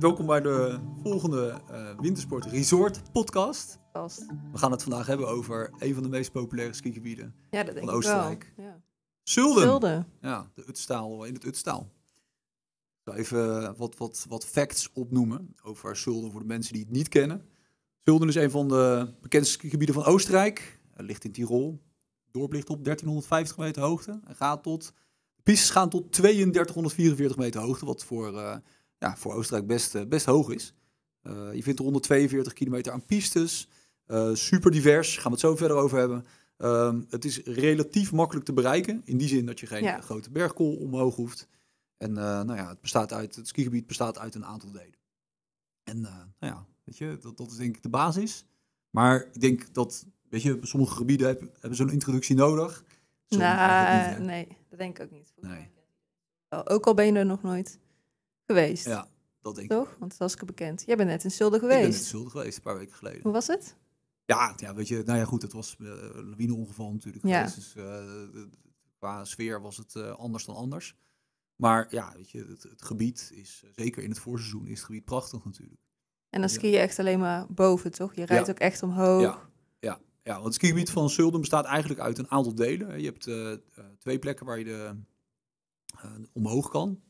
Welkom bij de volgende uh, Wintersport Resort podcast. We gaan het vandaag hebben over een van de meest populaire skigebieden Ja, dat denk van Oostenrijk. Ja. Zulden. Zulden. Ja, de Utstaal in het Utstaal. Ik zal even wat, wat, wat facts opnoemen over Zulden voor de mensen die het niet kennen. Zulden is een van de bekendste skigebieden van Oostenrijk. Het ligt in Tirol. Dorp ligt op 1350 meter hoogte. En gaat tot, de pistes gaan tot 3244 meter hoogte, wat voor, eh, ja, voor Oostenrijk best, eh, best hoog is. Eh, je vindt er 142 kilometer aan pistes. Eh, super divers, gaan we het zo verder over hebben. Ehm, het is relatief makkelijk te bereiken, in die zin dat je geen Ja. grote bergkool omhoog hoeft. En nou ja, het, bestaat uit, het skigebied bestaat uit een aantal delen. En nou ja, weet je, dat, dat is denk ik de basis. Maar ik denk dat, weet je, sommige gebieden hebben, hebben zo'n introductie nodig. Nou, niet, nee, dat denk ik ook niet. Nee. Ook al ben je er nog nooit geweest. Ja, dat denk ik. Toch? Want dat was ik bekend. Jij bent net in Zulden Ik ben geweest. het schuldig geweest, een paar weken geleden. Hoe was het? Ja, ja, weet je, nou ja, goed, het was een lawineongeval natuurlijk Ja. geweest. Dus eh, qua sfeer was het eh, anders dan anders. Maar ja, weet je, het, het gebied is, zeker in het voorseizoen, is het gebied prachtig natuurlijk. En dan Ja. ski je echt alleen maar boven, toch? Je rijdt Ja. ook echt omhoog. Ja. Ja, want het skigebied van Zulden bestaat eigenlijk uit een aantal delen. Je hebt twee plekken waar je de, omhoog kan.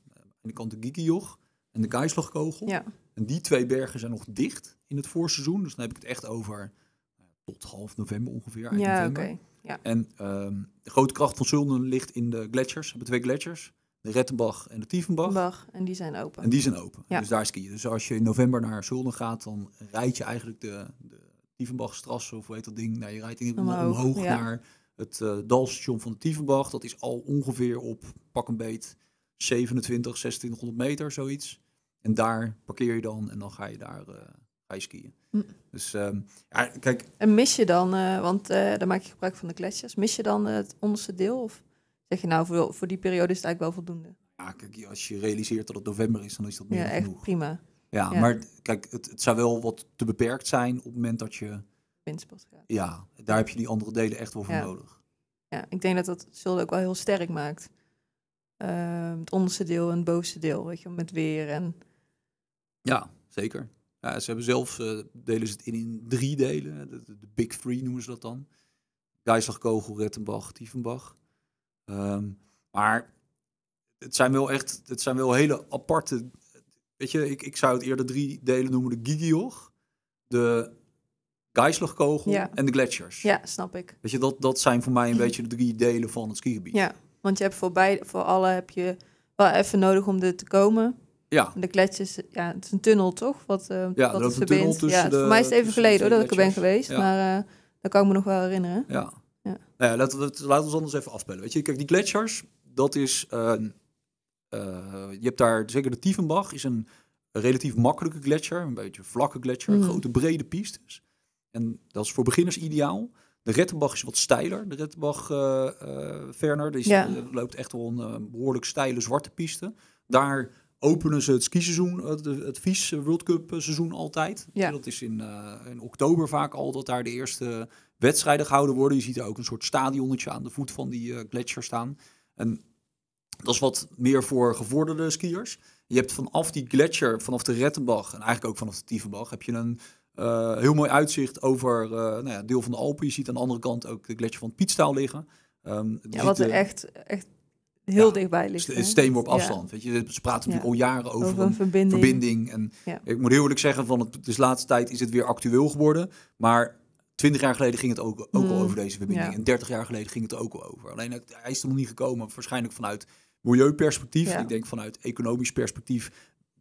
De kant de Gikijoch en de Geislagkogel. Ja. En die twee bergen zijn nog dicht in het voorseizoen. Dus dan heb ik het echt over eh, tot half november ongeveer. eind Ja, oké. Ja. En ehm, de grote kracht van Zulden ligt in de gletsjers. We hebben twee gletsjers. De Rettenbach en de Tiefenbach. Bach, en die zijn open. En die zijn open. Ja. Dus daar ski je. Dus als je in november naar Zulden gaat, dan rijd je eigenlijk de, de Tiefenbachstrasse, of hoe heet dat ding? Nou, je rijdt in Omhoog, omhoog, ja. naar het eh, dalstation van de Tiefenbach. Dat is al ongeveer op pak een beet 27, 2600 meter, zoiets. En daar parkeer je dan en dan ga je daar eh, ga je skiën. Hm. Dus ehm, ja, kijk, En mis je dan, eh, want eh dan maak je gebruik van de gletsjers, mis je dan het onderste deel? Of zeg je nou, voor, voor die periode is het eigenlijk wel voldoende? ja, kijk, als je realiseert dat het november is, dan is dat meer Ja, echt genoeg. prima. Ja, Ja. maar kijk, het, het zou wel wat te beperkt zijn op het moment dat je... Windsport gaat. Ja, daar heb je die andere delen echt wel voor Ja. nodig. Ja, ik denk dat dat Zulden ook wel heel sterk maakt. Ehm, het onderste deel en het bovenste deel, weet je, met weer en... Ja, zeker. Ja, ze hebben zelf, eh, delen ze het in, in drie delen. De, de, Big Three noemen ze dat dan. Geislagkogel, Rettenbach, Tiefenbach. Ehm, maar het zijn wel echt, het zijn wel hele aparte... Weet je, ik, ik zou het eerder drie delen noemen. De Gigioch, de Geislagkogel Ja. en de Gletsjers. Ja, snap ik. Weet je, dat, dat zijn voor mij een beetje de drie delen van het skigebied. Ja, want je hebt voor, beide, voor alle heb je wel even nodig om er te komen. Ja, De gletsjers, ja, het is een tunnel toch? Wat, er wat loopt het een verbindt. tunnel tussen ja, de- voor mij is het even geleden hoor, dat ik er ben geweest. Ja. Maar eh dat kan ik me nog wel herinneren. Ja. Ja. Nou ja, laten we laten we ons anders even afspelen. Weet je, kijk, die gletsjers, dat is. eh, eh, je hebt daar zeker de Tiefenbach, is een relatief makkelijke gletsjer, een beetje vlakke gletsjer, Mhm. grote brede pistes. En dat is voor beginners ideaal. De Rettenbach is wat steiler. De Rettenbach eh eh, Verner, die Ja. eh, loopt echt wel een eh, behoorlijk steile zwarte piste. Daar openen ze het skiseizoen, het, het Vies World Cup seizoen altijd. Ja. Dat is in, in oktober vaak al dat daar de eerste wedstrijden gehouden worden. Je ziet er ook een soort stadionnetje aan de voet van die gletsjer staan. En dat is wat meer voor gevorderde skiers. Je hebt vanaf die gletsjer, vanaf de Rettenbach en eigenlijk ook vanaf de Tiefenbach, heb je een eh, heel mooi uitzicht over eh nou ja, deel van de Alpen. Je ziet aan de andere kant ook de gletsjer van het Pietstaal liggen. Ehm, Ja, wat er echt, echt heel Ja, dichtbij ligt. st- steenworp Ja, afstand. Weet je, ze praten natuurlijk al jaren over, over een een verbinding. verbinding. En ik moet heel eerlijk zeggen, van het, dus de laatste tijd is het weer actueel geworden. Maar twintig jaar geleden ging het ook, ook al Mm, over deze verbinding. En 30 jaar geleden ging het er ook al over. Alleen het- hij is er nog niet gekomen, waarschijnlijk vanuit milieuperspectief. Ja. Ik denk vanuit economisch perspectief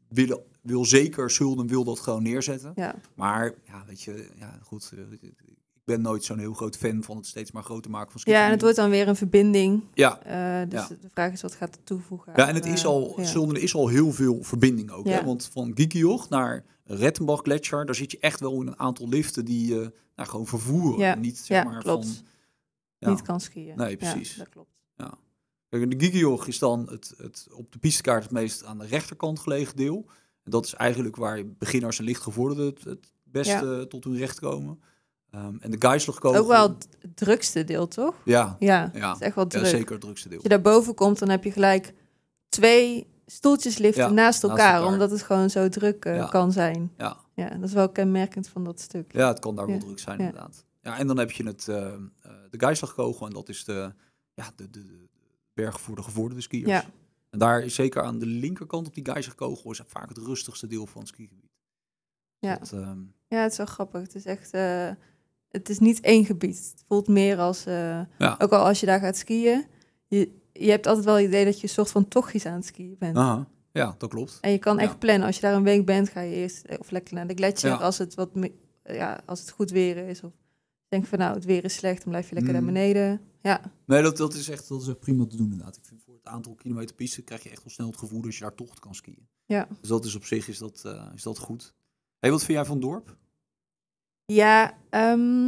willen, wil zeker Zulden wil dat gewoon neerzetten. Ja, Maar ja, weet je, ja, goed. eh, Ik ben nooit zo'n heel groot fan van het steeds maar groter maken van ja, en het wordt dan weer een verbinding. Ja, Eh, dus Ja. de vraag is, wat gaat het toevoegen? Ja, en het is eh, al, ja. Zulden is al heel veel verbinding ook. Ja. Hè? Want van Gikioch naar Rettenbach Gletscher, daar zit je echt wel in een aantal liften die je nou, gewoon vervoeren. Ja. En Niet zeg Ja, maar klopt. van. Ja. Niet kan skiën. Nee, Ja, precies. dat klopt. Kijk, de Gikioch is dan het, het op de pistekaart het meest aan de rechterkant gelegen deel. En dat is eigenlijk waar beginners en lichtgevorderden het, het beste tot hun recht komen. Ehm, en de Geislagkogel... Ook wel het drukste deel, toch? Ja, Ja, ja. het is echt wel ja druk. zeker het drukste deel. Als je daar boven komt, dan heb je gelijk twee stoeltjes liften Ja, naast naast elkaar, omdat het gewoon zo druk eh, kan zijn. Ja. Ja, dat is wel kenmerkend van dat stuk. Ja, het kan daar wel druk zijn inderdaad. Ja, en dan heb je het, eh, de Geislagkogel en dat is de, ja, de, de, de berg voor de gevorderde skiers. Ja. En daar is zeker aan de linkerkant op die Geislagkogel is vaak het rustigste deel van het skigebied. Ja. Dat, ehm, Ja, het is wel grappig. Het is echt, eh, het is niet één gebied. Het voelt meer als, eh, Ja. ook al als je daar gaat skiën, je, je hebt altijd wel het idee dat je een soort van tochtjes aan het skiën bent. aha, ja, dat klopt. En je kan echt Ja. plannen. Als je daar een week bent, ga je eerst eh, of lekker naar de gletsjer Ja. als het wat ja, als het goed weer is. Of denk van nou, het weer is slecht, dan blijf je lekker Mm. naar beneden. Ja, Nee, dat, dat is echt dat is echt prima te doen inderdaad. Ik vind voor het aantal kilometer piste krijg je echt wel snel het gevoel dat je daar tocht kan skiën. ja. Dus dat is op zich is dat, eh, is dat goed. Hey, wat vind jij van het dorp? Ja, ehm,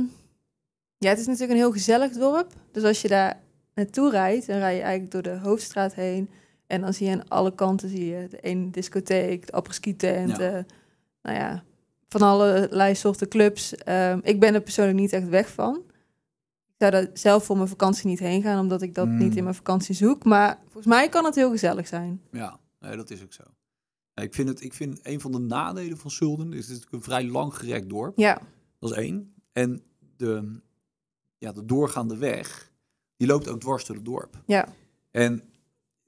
ja, het is natuurlijk een heel gezellig dorp. Dus als je daar naartoe rijdt, dan rij je eigenlijk door de hoofdstraat heen. En dan zie je aan alle kanten zie je de ene discotheek, de apres-ski tent. Ja. eh, nou ja, van allerlei soorten clubs. Ehm, ik ben er persoonlijk niet echt weg van. Ik zou daar zelf voor mijn vakantie niet heen gaan, omdat ik dat Mm. niet in mijn vakantie zoek. Maar volgens mij kan het heel gezellig zijn. Ja, nee, dat is ook zo. Ik, vind het, ik vind een van de nadelen van Zulden is het een vrij lang gerekt dorp. Ja, Dat is één. En de, ja, de doorgaande weg, die loopt ook dwars door het dorp. ja, En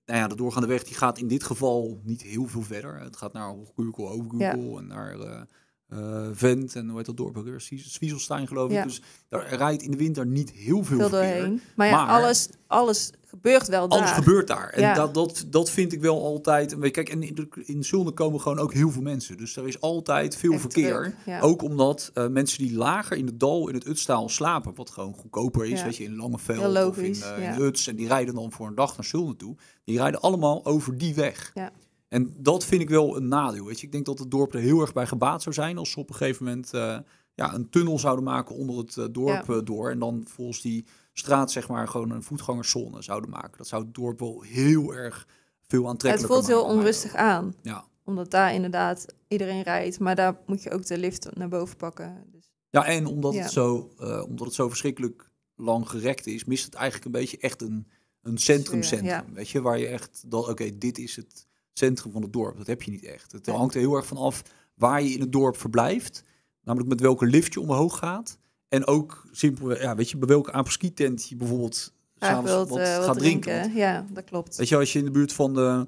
nou ja, de doorgaande weg die gaat in dit geval niet heel veel verder. Het gaat naar Hoogkurkel, Overkurkel en naar eh, Vent en hoe heet dat dorp ook weer? Swies- Zwieselstein geloof ik. Dus daar rijdt in de winter niet heel veel veel verkeer. doorheen. Maar ja, Maar- alles, alles gebeurt wel daar. Alles gebeurt daar. En Ja. dat, dat, dat vind ik wel altijd. Kijk, en in, Zulden komen gewoon ook heel veel mensen. Dus er is altijd veel Echt verkeer. ja. Ook omdat eh, mensen die lager in het dal, in het Utstaal slapen, wat gewoon goedkoper is, Ja. weet je, in Langeveld of in, eh, Uts. En die rijden dan voor een dag naar Zulden toe. Die rijden allemaal over die weg. Ja. En dat vind ik wel een nadeel. Weet je. Ik denk dat het dorp er heel erg bij gebaat zou zijn als ze op een gegeven moment eh, ja, een tunnel zouden maken onder het eh, dorp Ja. eh, door. En dan volgens die straat zeg maar gewoon een voetgangerszone zouden maken. Dat zou het dorp wel heel erg veel het aantrekkelijker voelt heel onrustig maar- aan. Ja. Omdat daar inderdaad iedereen rijdt. Maar daar moet je ook de lift naar boven pakken. Dus, Ja, en omdat, Ja. Het zo, omdat het zo verschrikkelijk lang gerekt is, mist het eigenlijk een beetje echt een, een centrum-centrum. Ja. Weet je, waar je echt, dat, oké, dit is het centrum van het dorp. Dat heb je niet echt. Het hangt er heel erg van af waar je in het dorp verblijft. Namelijk met welke lift je omhoog gaat. En ook simpel, ja, weet je, bij welke apres tent je bijvoorbeeld s'avonds wat eh, wat gaat drinken. drinken. Ja, dat klopt. Weet je, als je in de buurt van de,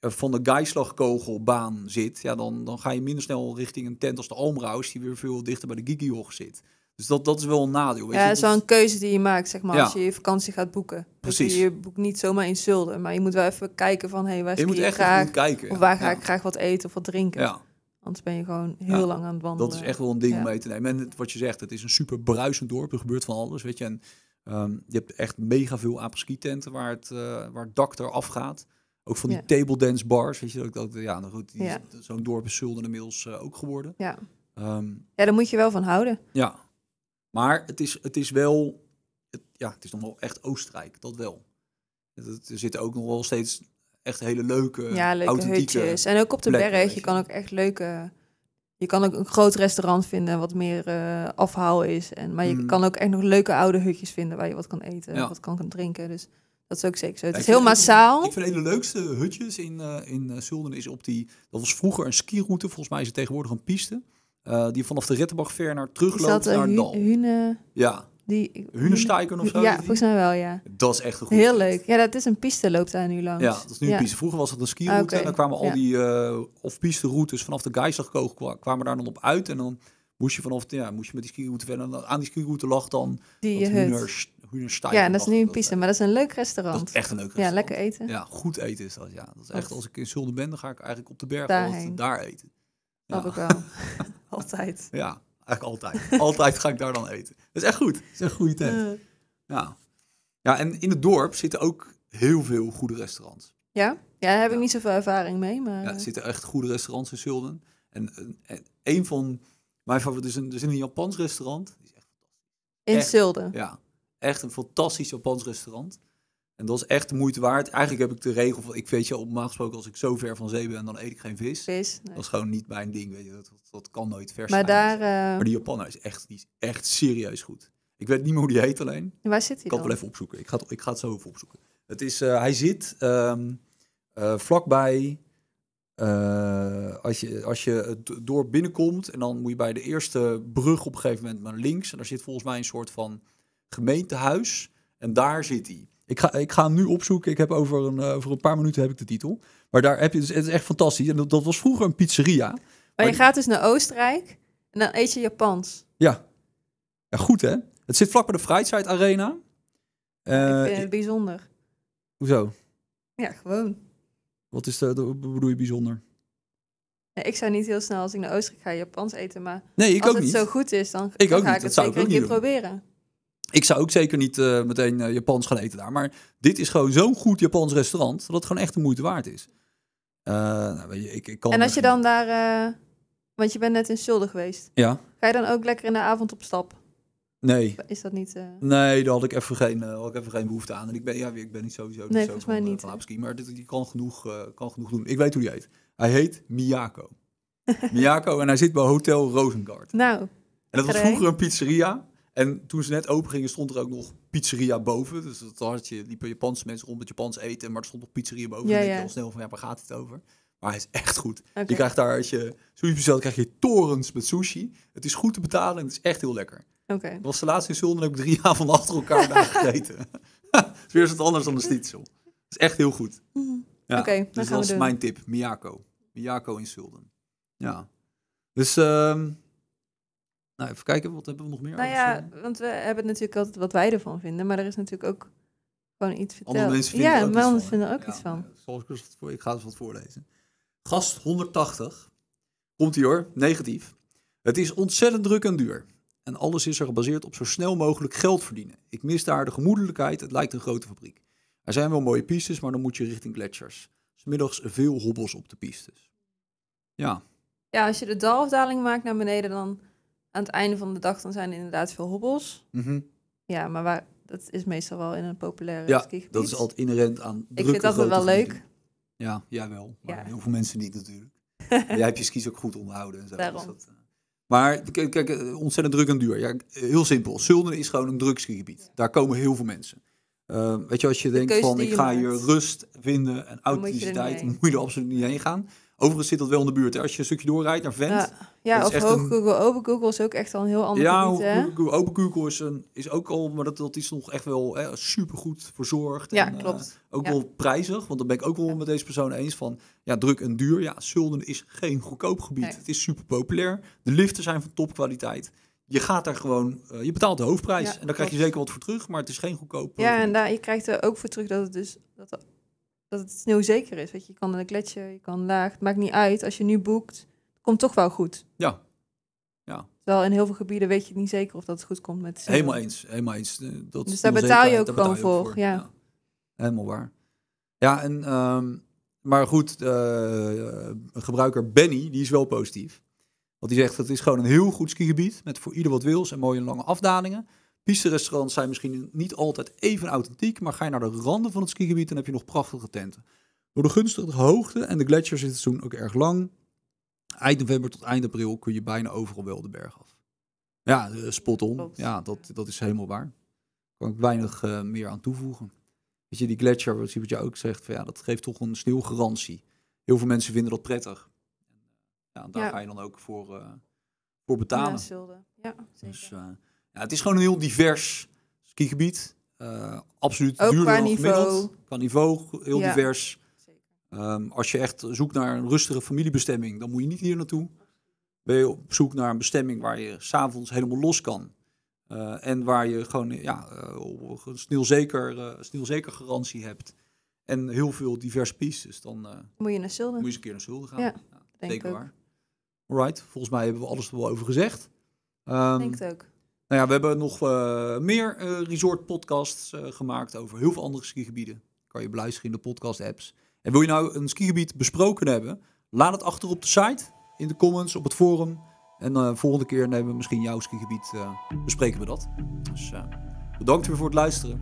eh, van de Geislagkogelbaan zit, ja, dan, dan ga je minder snel richting een tent als de Almraus, die weer veel dichter bij de Gigihoch zit. Dus dat, dat is wel een nadeel. Weet Ja, het is wel een keuze die je maakt, zeg maar, Ja. als je je vakantie gaat boeken. Precies. Dus je boekt niet zomaar in Zulden, maar je moet wel even kijken van, hé, hey, waar je moet je echt even graag? goed kijken. Of waar ga ja. ik graag wat eten of wat drinken? Ja, Anders ben je gewoon heel lang aan het wandelen. dat is echt wel een ding om mee te nemen. En het- wat je zegt, het is een super bruisend dorp. Er gebeurt van alles, weet je. En ehm, je hebt echt mega veel apres-ski tenten waar het, eh, waar het dak eraf gaat. Ook van die table dance bars, weet je. Dat, ja, nou goed, zo'n dorp is Zulden inmiddels eh, ook geworden. Ja. Ehm, ja, daar moet je wel van houden. Ja, maar het is, het is wel, het, ja, het is nog wel echt Oostenrijk, dat wel. Het, er zitten ook nog wel steeds echt hele leuke, ja, leuke authentieke... hutjes. En ook op de plekken, berg, je kan ook echt leuke... Je kan ook een groot restaurant vinden wat meer eh, afhaal is. En, maar je Mm. kan ook echt nog leuke oude hutjes vinden waar je wat kan eten, Ja. wat kan drinken. Dus dat is ook zeker zo. Het Ja, is heel massaal. Ik vind een van de leukste hutjes in, eh in eh, Zulden is op die... Dat was vroeger een skiroute, volgens mij is het tegenwoordig een piste. Eh, die vanaf de Is terugloopt dat naar hu dal. Hune... Ja, Die, of zo. Ja, volgens mij wel, ja. Dat is echt een goede Heel leuk. Ja, dat is een piste loopt daar nu langs. Ja, dat is nu een Ja. piste. Vroeger was het een skiroute Ah, oké. en dan kwamen al Ja. die uh, off-piste routes vanaf de Geisselkoog kwa- kwamen daar dan op uit en dan moest je vanaf ja, moest je met die skiroute verder. En aan die skiroute lag dan Die dat. Huners- Hunesteiken Ja, en dat is nu een dat, piste, eh, maar dat is een leuk Dat restaurant. is echt een leuk ja, restaurant. lekker eten. Ja, goed eten is dat. Ja, dat is echt als ik in Zulden ben, dan ga ik eigenlijk op de berg altijd daar eten. Snap Ja. ik wel. Altijd. Ja, eigenlijk altijd. altijd ga ik daar dan eten. Dat is echt goed. Dat is echt een goede tent. Eh, Ja. ja, en in het dorp zitten ook heel veel goede restaurants. ja? Ja, daar heb ik Ja. niet zoveel ervaring mee, maar... Ja, er zitten echt goede restaurants in Zulden. En, en, en een van mijn favorieten is een, er is een Japans restaurant. Die is echt, in echt. Zulden. ja, echt een fantastisch Japans restaurant. En dat is echt de moeite waard. Eigenlijk heb ik de regel van, ik weet je, op normaal gesproken als ik zo ver van zee ben, dan eet ik geen vis. Vis. nee. Dat is gewoon niet mijn ding, weet je. Dat, dat, dat kan nooit vers Maar zijn. daar... eh, Maar die Japaner is echt, die is echt serieus goed. Ik weet niet meer hoe die heet alleen. waar zit hij Ik kan het wel even opzoeken. Ik ga het, ik ga het zo even opzoeken. Het is, eh, hij zit ehm, eh, vlakbij als, je, als je het dorp binnenkomt en dan moet je bij de eerste brug op een gegeven moment naar links. En daar zit volgens mij een soort van gemeentehuis. En daar zit hij. Ik ga, ik ga hem nu opzoeken. Ik heb over een, eh, over een paar minuten heb ik de titel. Maar daar heb je dus, het is echt fantastisch. En dat, dat was vroeger een pizzeria. Maar Maar je die- gaat dus naar Oostenrijk en dan eet je Japans. Ja. Ja, goed hè? Het zit vlak bij de Freizeit Arena. Eh, ik vind het bijzonder. hoezo? Ja, gewoon. Wat is de, bedoel je bijzonder? Nee, ik zou niet heel snel als ik naar Oostenrijk ga Japans eten, maar Nee, ik als ook het niet. zo goed is, dan, Ik dan ook ga niet, ik het zeker een keer doen. proberen. Ik zou ook zeker niet eh, meteen eh, Japans gaan eten daar. Maar dit is gewoon zo'n goed Japans restaurant. Dat het gewoon echt de moeite waard is. Eh, nou, weet je, ik, ik kan En als je dan daar, want je bent net in Zulden geweest, Ja? ga je dan ook lekker in de avond op stap? Nee. Is dat niet... Nee, daar had ik even geen, had ik even geen behoefte aan. En ik ben, ja, ik ben niet sowieso niet Nee, zo volgens van, mij eh, niet, van maar dit, die kan genoeg, kan genoeg doen. Ik weet hoe die heet. Hij heet Miyako. Miyako en hij zit bij Hotel Rosengard. Nou, En dat was vroeger een pizzeria. En toen ze net open gingen, stond er ook nog pizzeria boven. Dus dat had je, liepen Japanse mensen rond met Japans eten, maar er stond nog pizzeria boven. Ja, en ja. je al snel van, ja, waar gaat het over? Maar hij is echt goed. Je krijgt daar, als je sushi bestelt, krijg je torens met sushi. Het is goed te betalen en het is echt heel lekker. Oké. Dat was de laatste in Zulden ik drie avonden achter elkaar daar gegeten. Het is weer eens wat anders dan de schnitzel. Het is echt heel goed. Ja, Oké, dus gaan dat doen. mijn tip. Miyako. Miyako in Zulden. Ja. Dus, ehm, nou, even kijken, wat hebben we nog meer? Nou ja, want we hebben natuurlijk altijd wat wij ervan vinden, maar er is natuurlijk ook gewoon iets verteld. Andere mensen vinden ja, ook maar iets anderen van, vinden er ook Ja, iets van. eh, Zal ik, voor, ik ga eens wat voorlezen. Gast 180. Komt ie hoor, negatief. Het is ontzettend druk en duur. En alles is er gebaseerd op zo snel mogelijk geld verdienen. Ik mis daar de gemoedelijkheid, het lijkt een grote fabriek. Er zijn wel mooie pistes, maar dan moet je richting gletsjers. middags veel hobbels op de pistes. Ja, Ja, als je de dalafdaling maakt naar beneden, dan aan het einde van de dag dan zijn er inderdaad veel hobbels. mhm. Ja, maar waar, dat is meestal wel in een populaire ja skigebied. dat is altijd inherent aan Ik vind dat wel leuk. gebieden. Ja, jij wel. Maar Ja. heel veel mensen niet natuurlijk. Jij hebt je skis ook goed onderhouden en zo. dus dat, eh. Maar kijk, kijk, ontzettend druk en duur. Ja, heel simpel. Zulden is gewoon een drugskigebied. Daar komen heel veel mensen. Eh, weet je, als je denkt van ik ga hier rust vinden en authenticiteit, moet je er absoluut niet heen gaan. Overigens zit dat wel in de buurt. Hè. Als je een stukje doorrijdt naar Vent. Ja, ja of hoog een- Google, open Google is ook echt al een heel ander Ja, gebied, hè? Google- Open Google is, een, is ook al, maar dat, dat is nog echt wel hè, supergoed verzorgd. Ja, en, eh, klopt. ook Ja. wel prijzig, want dan ben ik ook wel met deze persoon eens van, ja, druk en duur. Ja, Zulden is geen goedkoop gebied. Nee. Het is super populair. De liften zijn van topkwaliteit. Je gaat daar gewoon, eh, je betaalt de hoofdprijs. Ja, en daar krijg je zeker wat voor terug, maar het is geen goedkoop. eh, Ja, en gebied. daar, je krijgt er ook voor terug dat het dus dat, dat het sneeuwzeker is. Weet je, je kan de gletsjer, je kan laag. Het maakt niet uit. Als je nu boekt, het komt toch wel goed. Ja, Terwijl in heel veel gebieden weet je niet zeker of dat het goed komt met sneeuw. helemaal eens. Helemaal eens. Eh, Dat Dus daar betaal je ook gewoon je voor, ja. Helemaal waar. Ja, en, ehm, maar goed, eh, een gebruiker Benny, die is wel positief. Want die zegt, het is gewoon een heel goed skigebied met voor ieder wat wils en mooie lange afdalingen. Piste-restaurants zijn misschien niet altijd even authentiek, maar ga je naar de randen van het skigebied, dan heb je nog prachtige tenten. Door de gunstige hoogte en de gletsjers is het seizoen ook erg lang. Eind november tot eind april kun je bijna overal wel de berg af. Ja, eh, spot on. Ja, dat, dat is helemaal waar. Kan ik weinig eh, meer aan toevoegen. Weet je, die gletsjer, wat je ook zegt, van, ja, dat geeft toch een sneeuwgarantie. Heel veel mensen vinden dat prettig. Ja, daar Ja. ga je dan ook voor, eh, voor betalen. Ja, Zulden. Ja, zeker. Dus, ja, het is gewoon een heel divers skigebied. Eh, absoluut Ook duurder qua dan gemiddeld. niveau. Qua niveau, heel Ja. divers. Ehm, als je echt zoekt naar een rustige familiebestemming, dan moet je niet hier naartoe. Ben je op zoek naar een bestemming waar je s'avonds helemaal los kan. eh, en waar je gewoon ja, eh, een sneeuwzeker, eh, sneeuwzeker garantie hebt. En heel veel diverse pistes. Dan Moet je naar Zulden, moet je eens een keer naar Zulden gaan. Ja, denk zeker ik ook. waar. Alright, volgens mij hebben we alles er wel over gezegd. Ehm, denk het ook. Nou ja, we hebben nog eh, meer eh, resort podcasts eh, gemaakt over heel veel andere skigebieden. Kan je beluisteren in de podcast apps. En wil je nou een skigebied besproken hebben? Laat het achter op de site, in de comments, op het forum. En volgende keer nemen we misschien jouw skigebied, bespreken we dat. Dus bedankt weer voor het luisteren.